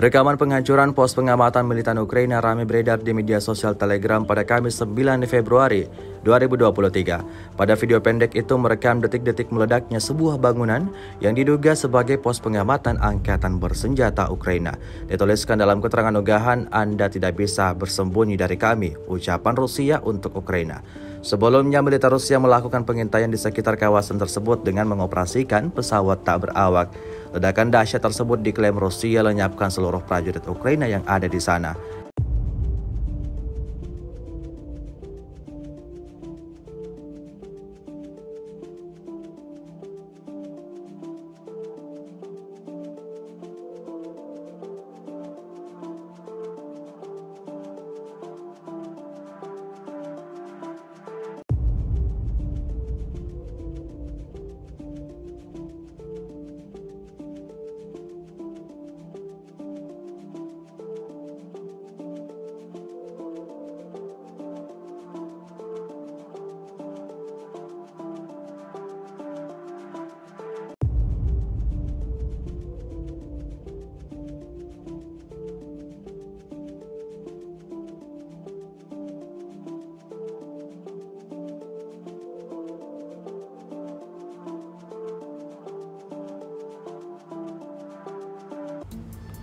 Rekaman penghancuran pos pengamatan militan Ukraina ramai beredar di media sosial Telegram pada Kamis 9 Februari 2023. Pada video pendek itu merekam detik-detik meledaknya sebuah bangunan yang diduga sebagai pos pengamatan angkatan bersenjata Ukraina. Dituliskan dalam keterangan unggahan, Anda tidak bisa bersembunyi dari kami, ucapan Rusia untuk Ukraina. Sebelumnya, militer Rusia melakukan pengintaian di sekitar kawasan tersebut dengan mengoperasikan pesawat tak berawak. Ledakan dahsyat tersebut diklaim Rusia lenyapkan seluruh prajurit Ukraina yang ada di sana.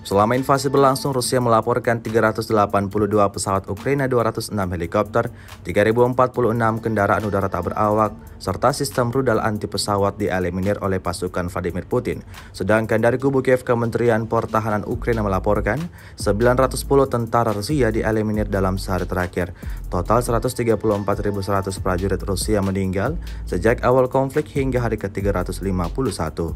Selama invasi berlangsung, Rusia melaporkan 382 pesawat Ukraina, 206 helikopter, 3046 kendaraan udara tak berawak, serta sistem rudal anti pesawat dieliminir oleh pasukan Vladimir Putin. Sedangkan dari kubu Kiev, Kementerian Pertahanan Ukraina melaporkan 910 tentara Rusia dieliminir dalam sehari terakhir. Total 134.100 prajurit Rusia meninggal sejak awal konflik hingga hari ke-351.